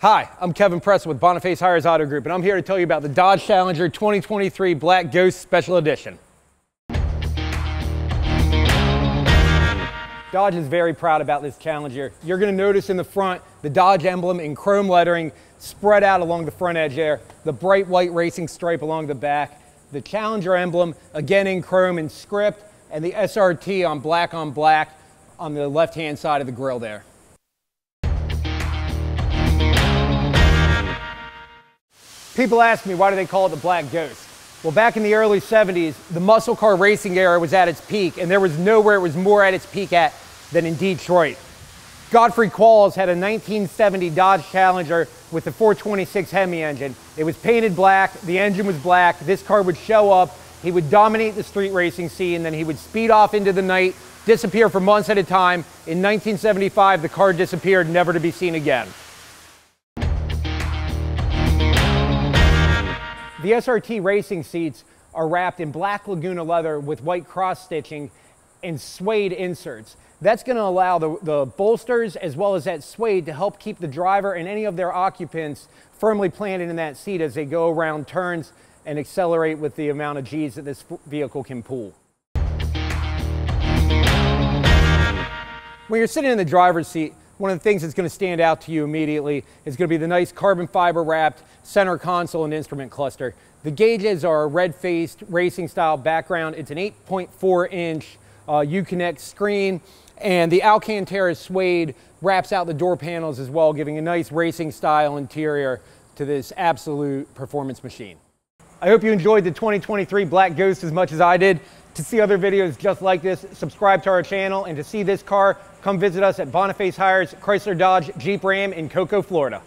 Hi, I'm Kevin Press with Boniface Hiers Auto Group, and I'm here to tell you about the Dodge Challenger 2023 Black Ghost Special Edition. Dodge is very proud about this Challenger. You're going to notice in the front the Dodge emblem in chrome lettering spread out along the front edge there, the bright white racing stripe along the back, the Challenger emblem again in chrome and script, and the SRT on black on black on the left hand side of the grille there. People ask me why do they call it the Black Ghost? Well, back in the early 70s, the muscle car racing era was at its peak, and there was nowhere it was more at its peak at than in Detroit. Godfrey Qualls had a 1970 Dodge Challenger with a 426 Hemi engine. It was painted black, the engine was black, this car would show up, he would dominate the street racing scene, then he would speed off into the night, disappear for months at a time. In 1975, the car disappeared, never to be seen again. The SRT racing seats are wrapped in black Laguna leather with white cross stitching and suede inserts. That's going to allow the, the, bolsters as well as that suede to help keep the driver and any of their occupants firmly planted in that seat as they go around turns and accelerate with the amount of G's that this vehicle can pull. When you're sitting in the driver's seat, one of the things that's going to stand out to you immediately is going to be the nice carbon fiber wrapped center console and instrument cluster. The gauges are a red-faced racing style background. It's an 8.4 inch uh, Uconnect screen and the Alcantara suede wraps out the door panels as well, giving a nice racing style interior to this absolute performance machine. I hope you enjoyed the 2023 Black Ghost as much as I did. To see other videos just like this, subscribe to our channel, and to see this car, come visit us at Boniface Hiers Chrysler Dodge Jeep Ram in Cocoa, Florida.